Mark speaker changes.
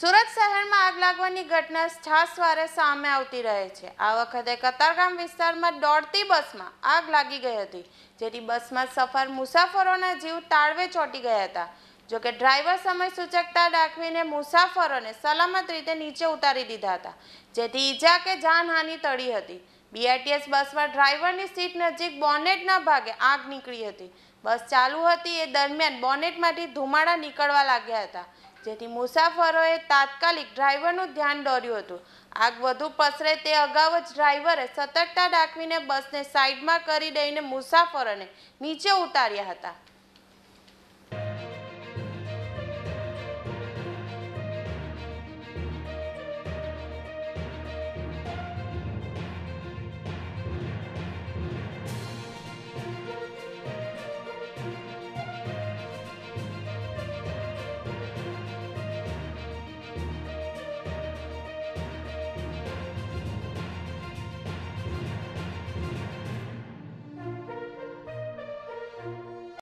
Speaker 1: સુરત શહેરમાં આગ લાગવાની ઘટના છાસવારે સામે આવતી રહે છે. આ વખતે કતારગામ વિસ્તારમાં દોડતી બસમાં આગ લાગી ગઈ હતી, જેથી બસમાં સફર મુસાફરોના જીવ તાળવે ચોંટી ગયા હતા. જોકે ડ્રાઈવર સમય સૂચકતા દાખવીને મુસાફરોને સલામત રીતે નીચે ઉતારી દીધા હતા, જેથી ઈજા કે જાનહાનિ ટળી હતી. બીઆરટીએસ બસમાં ડ્રાઈવરની સીટ નજીક બોનેટના ભાગે આગ નીકળી હતી. બસ ચાલુ હતી એ દરમિયાન બોનેટમાંથી ધુમાડા નીકળવા લાગ્યા હતા. જેથી મુસાફરોએ તાત્કાલિક ડ્રાઈવરનું ધ્યાન દોર્યું હતું. આગ વધુ પસરે તે અગાઉ જ ડ્રાઈવરે સતર્કતા દાખવીને બસને સાઈડમાં કરી દઈને મુસાફરોને નીચે ઉતાર્યા હતા.